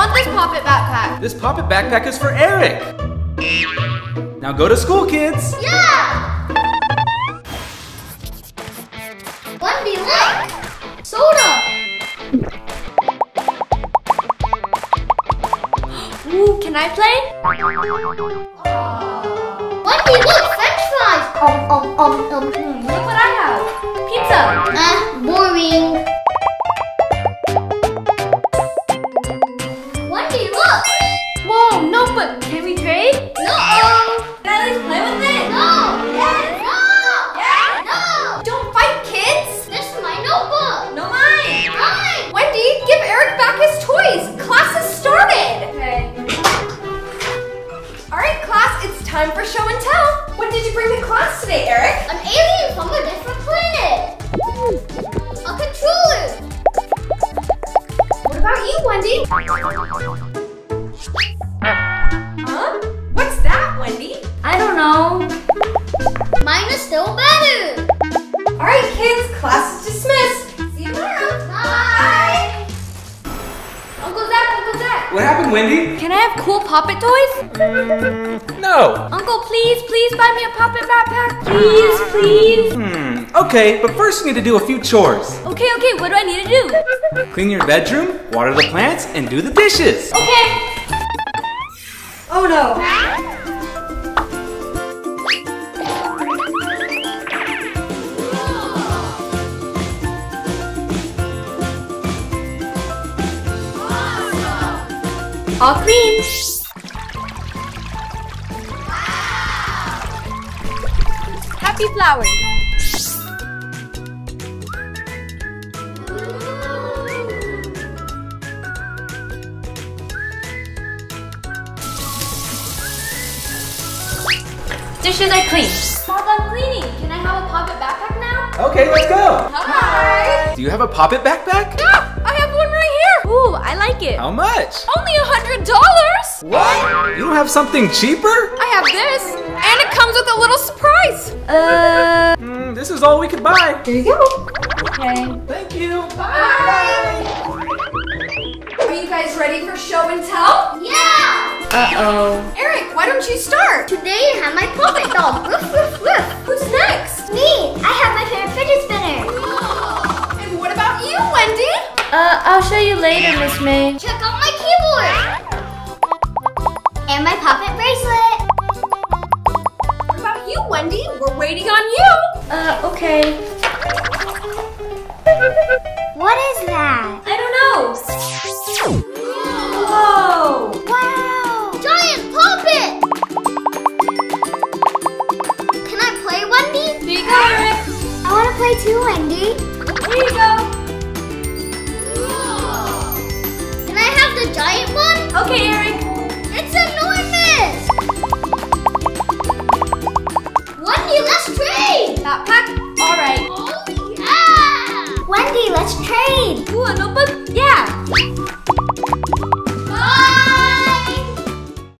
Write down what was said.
Want this Pop It backpack is for Eric. Now go to school, kids. Yeah! Wendy, look! Soda! Ooh, can I play? Wendy, look! French fries! Um, um, um, um. Look what I have. Pizza. Eh, boring. Notebook. Can we trade? No! Can I at least play with it? No! Yes. No! Yes. No! Don't fight, kids. This is my notebook! No mine. Mine! Wendy, give Eric back his toys. Class has started. Okay. All right, class, it's time for show and tell. What did you bring to class today, Eric? An alien from a different planet! A controller! What about you, Wendy? Class is dismissed. See you tomorrow. Bye! Uncle Zach, Uncle Zach. What happened, Wendy? Can I have cool Pop It toys? No. Uncle, please, please buy me a Pop It backpack. Please, please. Hmm. Okay, but first you need to do a few chores. Okay, okay, what do I need to do? Clean your bedroom, water the plants, and do the dishes. Okay. Oh no. All clean. Happy flowers. Dishes are clean. All done cleaning. Can I have a Pop It backpack now? Okay, let's go. Hi. Do you have a Pop It backpack? Yeah, Ooh, I like it. How much? Only a hundred dollars. What? You don't have something cheaper? I have this, and it comes with a little surprise. Uh, Hmm, this is all we could buy. here you go. Okay. Thank you. Bye. Are you guys ready for show and tell? Yeah! Uh-oh. Eric, why don't you start? Today I have my puppet dog. Woof, woof, woof. Who's next? Me! I I'll show you later, Miss May. Check out my keyboard. And my puppet bracelet. What about you, Wendy? We're waiting on you. Uh, okay. What is that? I don't know. Whoa. Wow! Giant puppet! Can I play, Wendy? Here you go. I want to play too, Wendy. Here you go. let's trade. Ooh, a notebook? Yeah.